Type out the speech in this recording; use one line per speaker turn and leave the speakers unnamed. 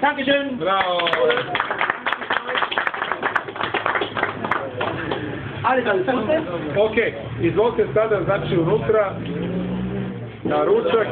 Dankeschön.
Bravo!
Alles, alles Gute.
Ok, izvolite sada, znači unutra, na ručak.